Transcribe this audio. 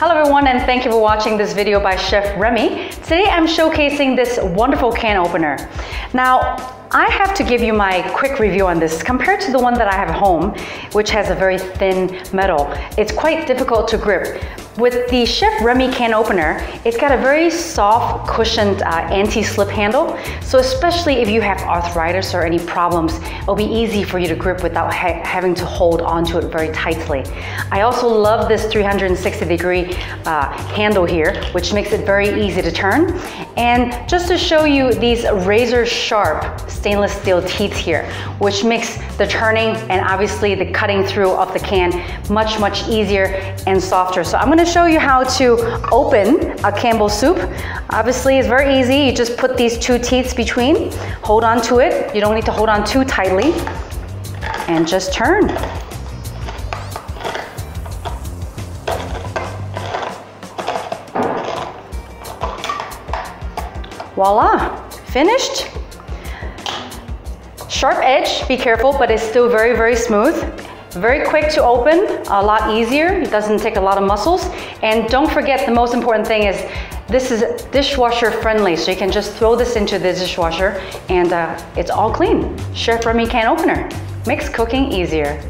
Hello everyone and thank you for watching this video by Chef Remi. Today I'm showcasing this wonderful can opener. Now, I have to give you my quick review on this. Compared to the one that I have at home, which has a very thin metal, it's quite difficult to grip. With the Chef Remi can opener, it's got a very soft, cushioned uh, anti-slip handle. So especially if you have arthritis or any problems, it'll be easy for you to grip without ha having to hold onto it very tightly. I also love this 360 degree uh, handle here, which makes it very easy to turn. And just to show you these razor sharp stainless steel teeth here, which makes the turning and obviously the cutting through of the can much, much easier and softer. So I'm gonna show you how to open a Campbell soup. Obviously, it's very easy. You just put these two teeth between, hold on to it. You don't need to hold on too tightly, and just turn. Voila, finished. Sharp edge, be careful, but it's still very, very smooth. Very quick to open, a lot easier. It doesn't take a lot of muscles. And don't forget the most important thing is this is dishwasher friendly, so you can just throw this into the dishwasher and uh, it's all clean. Chef Remi can opener makes cooking easier.